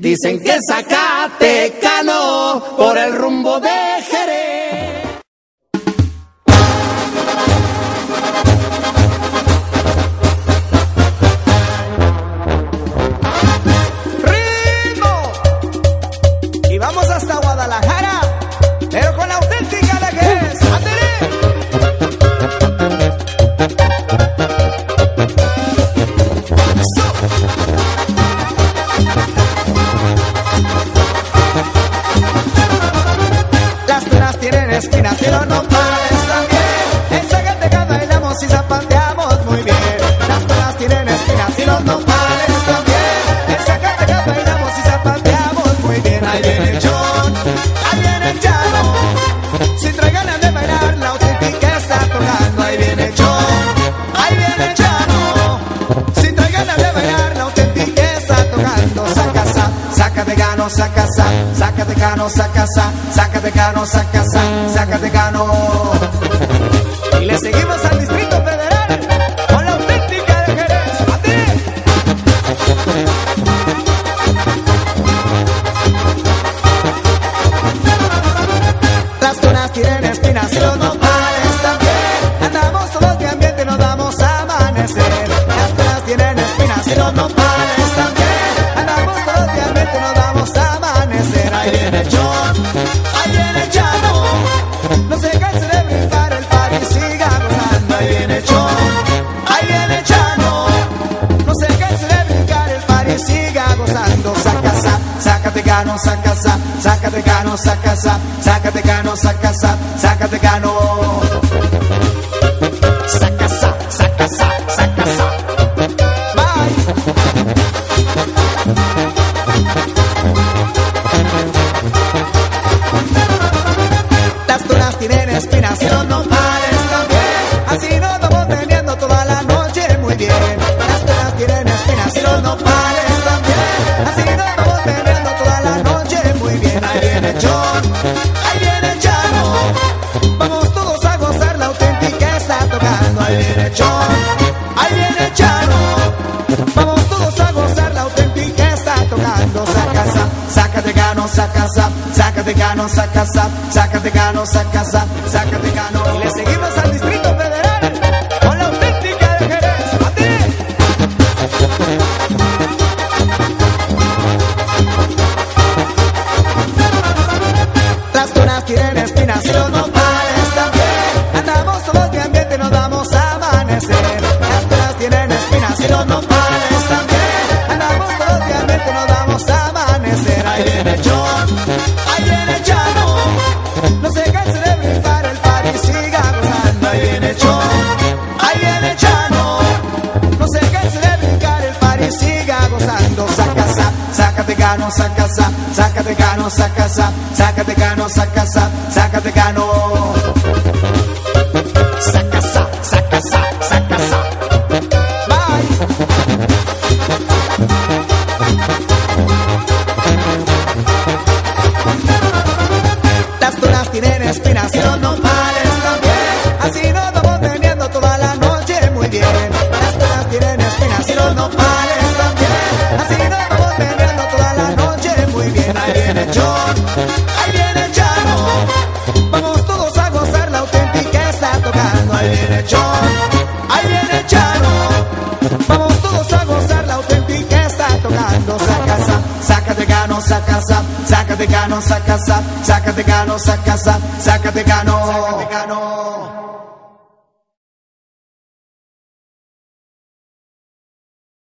Dicen que Zacatecano por el rumbo de espinas, pero no pares también. En Zacatecas bailamos y zapateamos muy bien. Las penas tienen espinas, pero no pares también. En Zacatecas bailamos y zapateamos muy bien. Ahí viene el John, ahí viene el Chano. Si trae ganas de bailar, la auténtica está tocando. Ahí viene el John, ahí viene el Chano. Si trae ganas de bailar, la auténtica está tocando. Saca, sa, saca de gano, saca, sa, saca de gano, saca, sa, saca de gano, saca, sa, saca de gano. Y le seguimos al Distrito Federal con la auténtica de Jerez. ¡Ate! Las tunas tienen espinas, pero no pares también. Andamos todos de ambiente, nos vamos a amanecer. Las tunas tienen espinas, pero no pares saca, sa, sácate gano. Saca, sa, saca, sa, saca, sa. Bye. Las tunas tienen espinas, pero no pares también. Así nos vamos teniendo toda la noche muy bien. Las tunas tienen espinas, pero no pares sácate gano, saca, sa, sácate gano, saca, sa, sácate gano, saca, sa, sácate saca, sa, sácate gano. Saca, sa, saca, sa, saca, sa. Bye. Las tunas tienen espinas, pero no pares también. Así nos vamos teniendo toda la noche muy bien. Las tunas tienen espinas, pero no sácate gano, saca, sa, sácate gano,